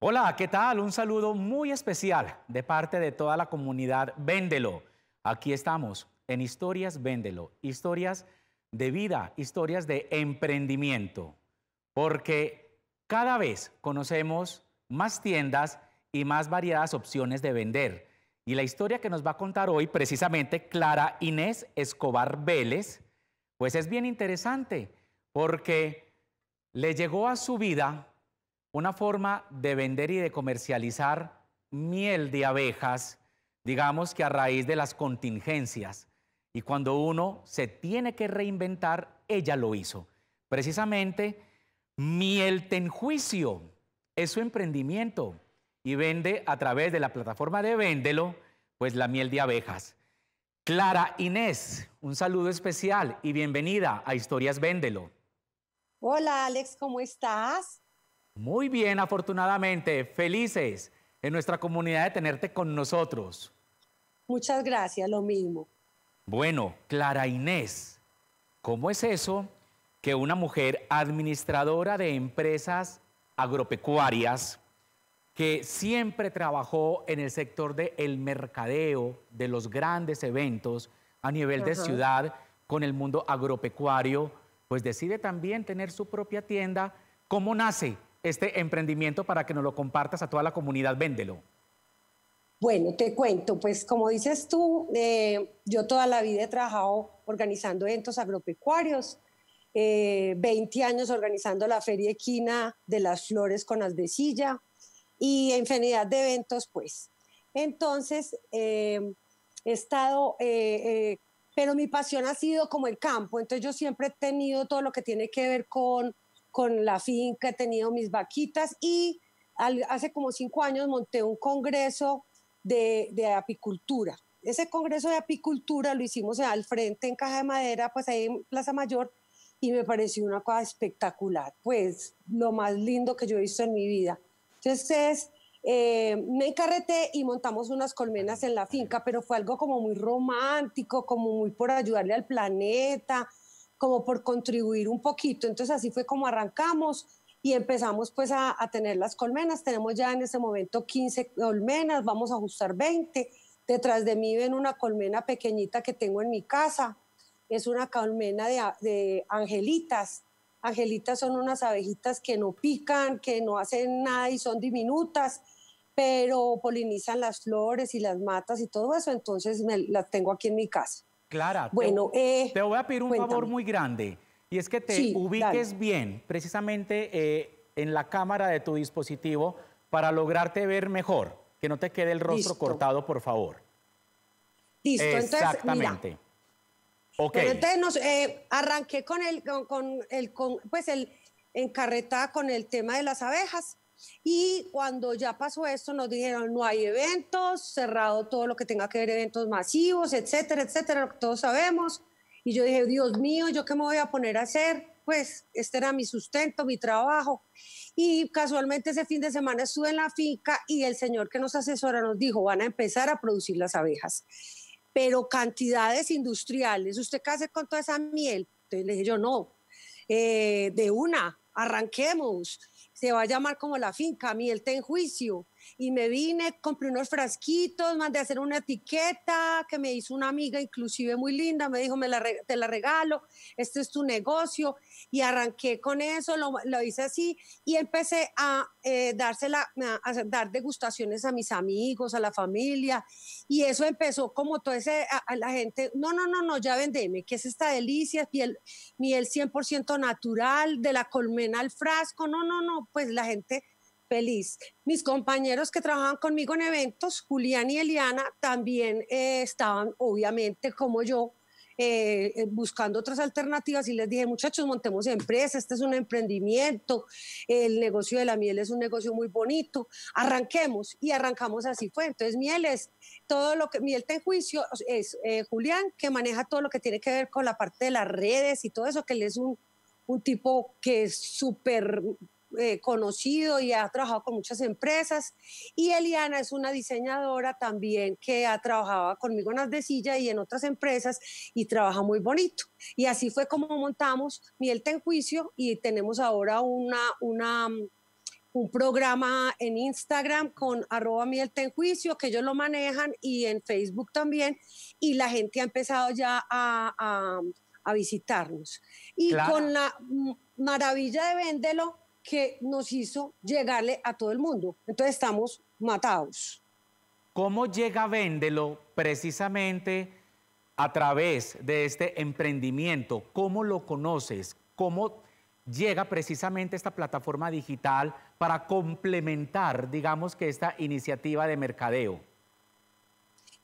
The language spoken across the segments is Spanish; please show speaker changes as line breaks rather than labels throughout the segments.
Hola, ¿qué tal? Un saludo muy especial de parte de toda la comunidad Véndelo. Aquí estamos en Historias Véndelo, historias de vida, historias de emprendimiento, porque cada vez conocemos más tiendas y más variadas opciones de vender. Y la historia que nos va a contar hoy precisamente Clara Inés Escobar Vélez, pues es bien interesante porque le llegó a su vida una forma de vender y de comercializar miel de abejas, digamos que a raíz de las contingencias. Y cuando uno se tiene que reinventar, ella lo hizo. Precisamente, Miel Tenjuicio es su emprendimiento y vende a través de la plataforma de Véndelo, pues la miel de abejas. Clara Inés, un saludo especial y bienvenida a Historias Véndelo.
Hola Alex, ¿cómo estás?
Muy bien, afortunadamente, felices en nuestra comunidad de tenerte con nosotros.
Muchas gracias, lo mismo.
Bueno, Clara Inés, ¿cómo es eso que una mujer administradora de empresas agropecuarias que siempre trabajó en el sector del mercadeo, de los grandes eventos a nivel de ciudad con el mundo agropecuario, pues decide también tener su propia tienda? ¿Cómo nace este emprendimiento para que nos lo compartas a toda la comunidad? Véndelo.
Bueno, te cuento, pues como dices tú, eh, yo toda la vida he trabajado organizando eventos agropecuarios, 20 eh, años organizando la Feria Equina de las Flores con las de silla y infinidad de eventos, pues. Entonces, eh, he estado, pero mi pasión ha sido como el campo, entonces yo siempre he tenido todo lo que tiene que ver con con la finca, he tenido mis vaquitas y hace como cinco años monté un congreso de, apicultura. Ese congreso de apicultura lo hicimos al frente en Caja de Madera, pues ahí en Plaza Mayor, y me pareció una cosa espectacular, pues lo más lindo que yo he visto en mi vida. Entonces, eh, me encarreté y montamos unas colmenas en la finca, pero fue algo como muy romántico, como muy por ayudarle al planeta, como por contribuir un poquito. Entonces así fue como arrancamos y empezamos pues a, tener las colmenas. Tenemos ya en este momento 15 colmenas, vamos a ajustar 20. Detrás de mí ven una colmena pequeñita que tengo en mi casa. Es una colmena de, angelitas. Angelitas son unas abejitas que no pican, que no hacen nada y son diminutas, pero polinizan las flores y las matas y todo eso. Entonces las tengo aquí en mi casa.
Clara, bueno, te, eh, te voy a pedir un favor muy grande y es que te ubiques bien precisamente eh, en la cámara de tu dispositivo para lograrte ver mejor, que no te quede el rostro cortado, por favor.
Listo,
Exactamente.
entonces, entonces eh, arranqué con el, con, el, con, pues el encarretada con el tema de las abejas y cuando ya pasó esto, nos dijeron, no hay eventos, cerrado todo lo que tenga que ver eventos masivos, etcétera, etcétera, lo que todos sabemos. Y yo dije, Dios mío, ¿yo qué me voy a poner a hacer? Pues este era mi sustento, mi trabajo. Y casualmente ese fin de semana estuve en la finca y el señor que nos asesora nos dijo, van a empezar a producir las abejas, pero cantidades industriales. ¿Usted qué hace con toda esa miel? Entonces le dije yo, no, eh, de una, arranquemos se va a llamar como la finca, miel en juicio. Y me vine, compré unos frasquitos, mandé a hacer una etiqueta que me hizo una amiga inclusive muy linda, me dijo, me la, te la regalo, este es tu negocio. Y arranqué con eso, lo, lo hice así y empecé a eh, dársela, a dar degustaciones a mis amigos, a la familia. Y eso empezó como todo ese, a, la gente, no, no, no, no, ya vendeme, que es esta delicia, piel, miel 100% natural, de la colmena al frasco, no, no, no, pues la gente feliz. Mis compañeros que trabajaban conmigo en eventos, Julián y Eliana, también eh, estaban, obviamente, como yo, eh, eh, buscando otras alternativas y les dije, muchachos, montemos empresa, este es un emprendimiento, el negocio de la miel es un negocio muy bonito, arranquemos y arrancamos así fue. Entonces, miel es todo lo que, miel ten juicio, es Julián que maneja todo lo que tiene que ver con la parte de las redes y todo eso, que él es un, un tipo que es súper eh, conocido y ha trabajado con muchas empresas. Y Eliana es una diseñadora también que ha trabajado conmigo en Silla y en otras empresas y trabaja muy bonito. Y así fue como montamos Miel Ten Juicio y tenemos ahora una, una un programa en Instagram con arroba miel juicio, que ellos lo manejan, y en Facebook también, y la gente ha empezado ya a, visitarnos. Y con la maravilla de Véndelo que nos hizo llegarle a todo el mundo. Entonces estamos matados.
¿Cómo llega Véndelo precisamente a través de este emprendimiento? ¿Cómo lo conoces? ¿Cómo llega precisamente esta plataforma digital para complementar, digamos que esta iniciativa de mercadeo?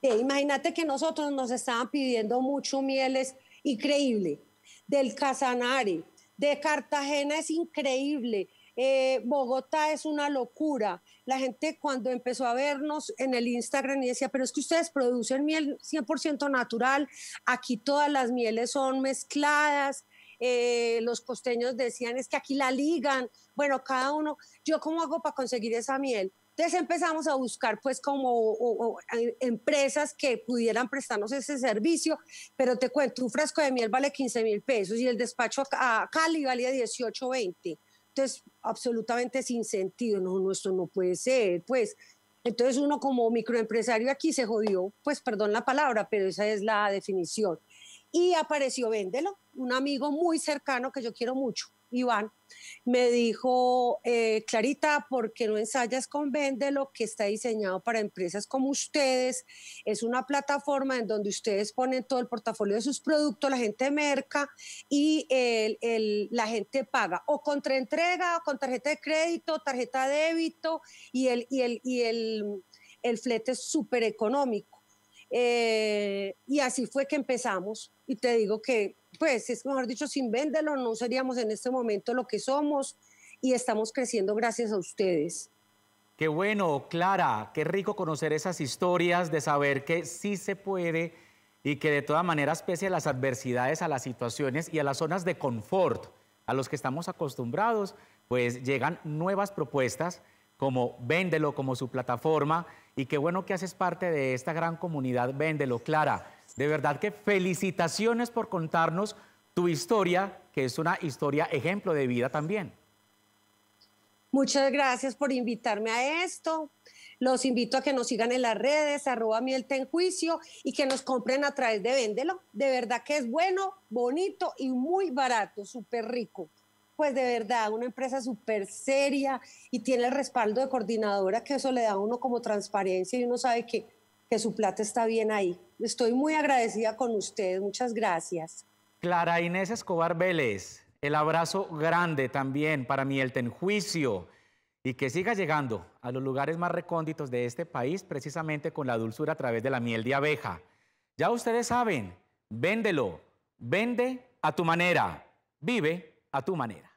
Eh, imagínate que nosotros nos estaban pidiendo mucho mieles, increíble, del Casanare, de Cartagena es increíble, eh, Bogotá es una locura. La gente cuando empezó a vernos en el Instagram y decía, pero es que ustedes producen miel 100% natural, aquí todas las mieles son mezcladas, eh, los costeños decían es que aquí la ligan, bueno, cada uno, yo cómo hago para conseguir esa miel. Entonces empezamos a buscar pues como empresas que pudieran prestarnos ese servicio, pero te cuento, un frasco de miel vale 15 mil pesos y el despacho a Cali valía 18, 20. Entonces, absolutamente sin sentido, no, no, esto no puede ser, pues. Entonces uno como microempresario aquí se jodió, pues perdón la palabra, pero esa es la definición. Y apareció Véndelo, un amigo muy cercano que yo quiero mucho, Iván, me dijo, eh, Clarita, ¿por qué no ensayas con Véndelo, que está diseñado para empresas como ustedes? Es una plataforma en donde ustedes ponen todo el portafolio de sus productos, la gente merca y la gente paga o contra entrega, o con tarjeta de crédito, tarjeta de débito y el, y el, y el, el flete es súper económico. Eh, y así fue que empezamos. Y te digo que, pues, es mejor dicho, sin venderlo no seríamos en este momento lo que somos y estamos creciendo gracias a ustedes.
Qué bueno, Clara, qué rico conocer esas historias, de saber que sí se puede y que de todas maneras, pese a las adversidades, a las situaciones y a las zonas de confort a los que estamos acostumbrados, pues llegan nuevas propuestas como Véndelo, como su plataforma, y qué bueno que haces parte de esta gran comunidad Véndelo. Clara, de verdad que felicitaciones por contarnos tu historia, que es una historia ejemplo de vida también.
Muchas gracias por invitarme a esto. Los invito a que nos sigan en las redes, arroba miel juicio y que nos compren a través de Véndelo. De verdad que es bueno, bonito y muy barato, súper rico pues de verdad, una empresa súper seria y tiene el respaldo de coordinadora, que eso le da a uno como transparencia y uno sabe que, que su plata está bien ahí. Estoy muy agradecida con ustedes, muchas gracias.
Clara Inés Escobar Vélez, el abrazo grande también para mi el Juicio y que siga llegando a los lugares más recónditos de este país precisamente con la dulzura a través de la miel de abeja. Ya ustedes saben, véndelo, vende a tu manera, vive a tu manera.